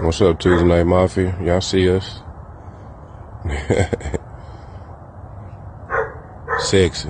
What's up, Tuesday Night Mafia? Y'all see us? Sexy.